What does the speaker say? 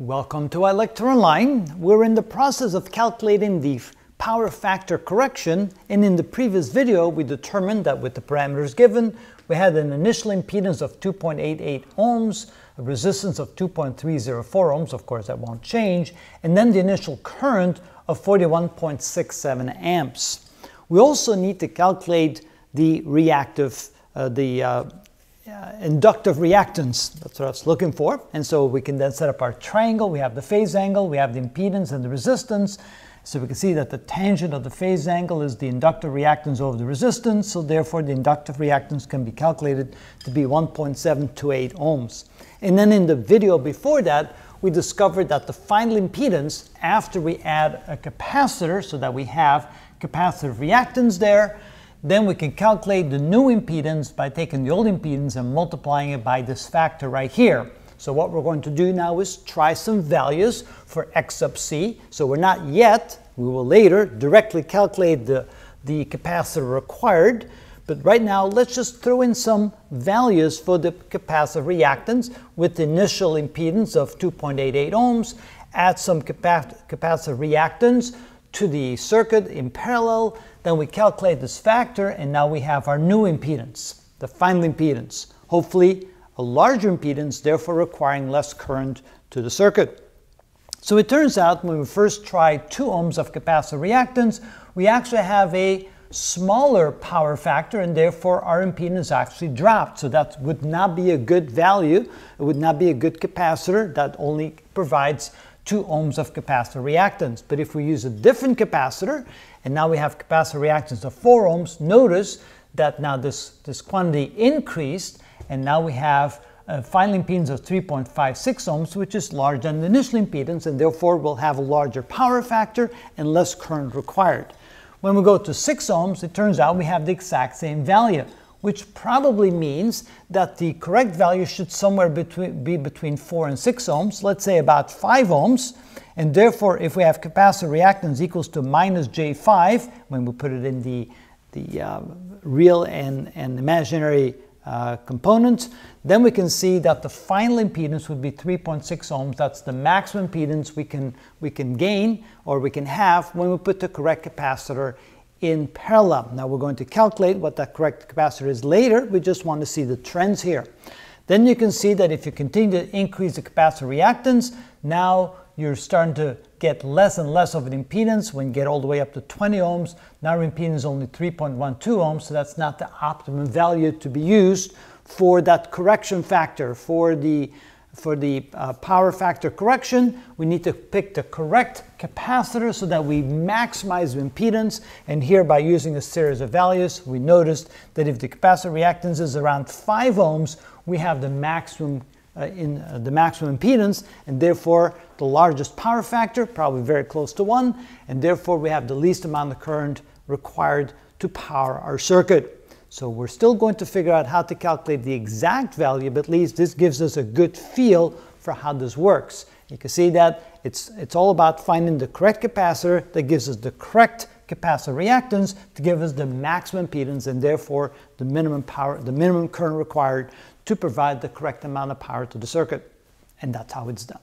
Welcome to iLectureOnline. We're in the process of calculating the power factor correction and in the previous video we determined that with the parameters given we had an initial impedance of 2.88 ohms, a resistance of 2.304 ohms, of course that won't change, and then the initial current of 41.67 amps. We also need to calculate the reactive, uh, the uh, uh, inductive reactance. That's what I was looking for. And so we can then set up our triangle. We have the phase angle, we have the impedance and the resistance. So we can see that the tangent of the phase angle is the inductive reactance over the resistance. So therefore the inductive reactance can be calculated to be 1.728 ohms. And then in the video before that, we discovered that the final impedance after we add a capacitor so that we have capacitive reactance there, then we can calculate the new impedance by taking the old impedance and multiplying it by this factor right here. So what we're going to do now is try some values for x sub c. So we're not yet, we will later directly calculate the, the capacitor required. But right now, let's just throw in some values for the capacitive reactance with the initial impedance of 2.88 ohms, add some capacitive reactance to the circuit in parallel, then we calculate this factor, and now we have our new impedance, the final impedance. Hopefully, a larger impedance, therefore requiring less current to the circuit. So it turns out when we first try 2 ohms of capacitor reactance, we actually have a smaller power factor and therefore our impedance actually dropped. So that would not be a good value. It would not be a good capacitor that only provides 2 ohms of capacitor reactance. But if we use a different capacitor, and now we have capacitor reactance of 4 ohms, notice that now this, this quantity increased, and now we have a final impedance of 3.56 ohms, which is larger than the initial impedance, and therefore will have a larger power factor and less current required. When we go to 6 ohms, it turns out we have the exact same value which probably means that the correct value should somewhere between, be between 4 and 6 ohms, let's say about 5 ohms, and therefore if we have capacitor reactance equals to minus J5, when we put it in the, the uh, real and, and imaginary uh, components, then we can see that the final impedance would be 3.6 ohms. That's the maximum impedance we can, we can gain or we can have when we put the correct capacitor in parallel. Now we're going to calculate what that correct capacitor is later. We just want to see the trends here. Then you can see that if you continue to increase the capacitor reactance, now you're starting to get less and less of an impedance when you get all the way up to 20 ohms. Now our impedance is only 3.12 ohms, so that's not the optimum value to be used for that correction factor, for the for the uh, power factor correction, we need to pick the correct capacitor so that we maximize the impedance. And here, by using a series of values, we noticed that if the capacitor reactance is around 5 ohms, we have the maximum uh, in uh, the maximum impedance, and therefore the largest power factor, probably very close to 1, and therefore we have the least amount of current required to power our circuit. So we're still going to figure out how to calculate the exact value, but at least this gives us a good feel for how this works. You can see that it's, it's all about finding the correct capacitor that gives us the correct capacitor reactance to give us the maximum impedance and therefore the minimum power, the minimum current required to provide the correct amount of power to the circuit. And that's how it's done.